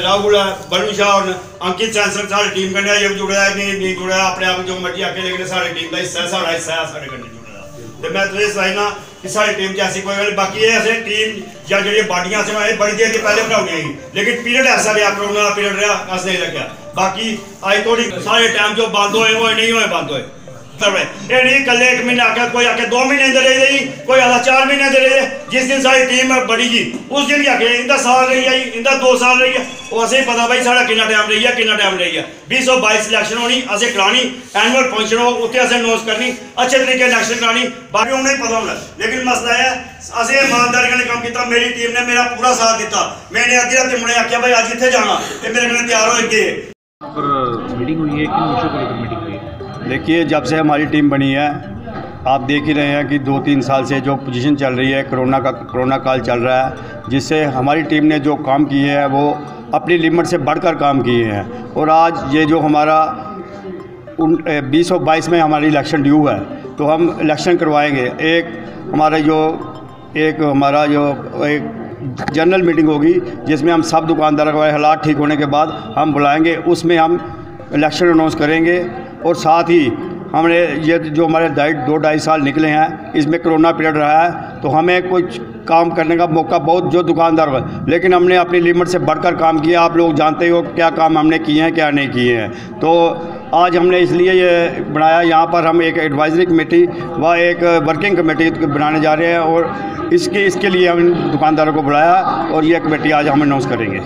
राहुल बलू शाह अंकित सैंसर साढ़ी टीम कन्नै जुड़े दा नहीं जुड़े दा अपने आप जो मर्ज़ी आखे लेकिन साढ़ी टीम का हिस्सा है हिस्सा है साढ़े कन्नै जुड़े दा मैं तुसें सनाना कि साढ़ी टीम च ऐसी कोई गल्ल बाकी एह् टीम जां जेह्ड़ियाँ बाडियाँ असें एह् बड़ी देर दी पैह्ले बनाउनियाँ ही लेकिन पीरियड ऐसा रेहा करोना दा पीरियड रेहा अस नहीं लग्गेआ बाकी अज धोड़ी साढ़े टाइम जो बंद होए होए नहीं होए बंद होए सब है ये नहीं कल एक महीने आके कोई आके दो महीने अंदर रही रही कोई आधा चार महीने अंदर रही जिस दिन सारी टीम बड़ी जी उस दिन ही आके इंदा साल रही है इंदा दो साल रही है वो असें पता भाई साढ़ा किन्ना टाइम रही है किन्ना टाइम रही है बीस सौ बाईस इलेक्शन होनी असें करानी एनुअल फ़ंक्शन हो उत्थे असें अनाउंस करनी अच्छे तरीके इलेक्शन करानी बाकी उन्हें पता होना लेकिन मसला है असें ईमानदारी कन्नै कम्म कीता मेरी टीम ने मेरा पूरा साथ दित्ता मैंने अद्धी रातीं मुड़े आखेआ भाई अज्ज इत्थे जाना ते मेरे कन्नै त्यार होए गे मीटिंग हुई है किन को लेकर मीटिंग हुई है। देखिए, जब से हमारी टीम बनी है, आप देख ही रहे हैं कि दो तीन साल से जो पोजीशन चल रही है कोरोना का कोरोना काल चल रहा है, जिससे हमारी टीम ने जो काम किए हैं, वो अपनी लिमिट से बढ़कर काम किए हैं। और आज ये जो हमारा उन बीस और बाईस में हमारी इलेक्शन ड्यू है तो हम इलेक्शन करवाएँगे। एक हमारा जो, एक हमारा जो, एक जनरल मीटिंग होगी, जिसमें हम सब दुकानदारों के हालात ठीक होने के बाद हम बुलाएँगे, उसमें हम इलेक्शन अनाउंस करेंगे। और साथ ही हमने ये जो हमारे ढाई दो ढाई साल निकले हैं, इसमें कोरोना पीरियड रहा है तो हमें कुछ काम करने का मौका बहुत, जो दुकानदार हुआ लेकिन हमने अपनी लिमिट से बढ़कर काम किया। आप लोग जानते हो क्या काम हमने किए हैं, क्या नहीं किए हैं। तो आज हमने इसलिए ये बनाया, यहाँ पर हम एक एडवाइजरी कमेटी व एक वर्किंग कमेटी बनाने जा रहे हैं और इसके इसके लिए हम दुकानदारों को बुलाया और ये कमेटी आज हम अनाउंस करेंगे।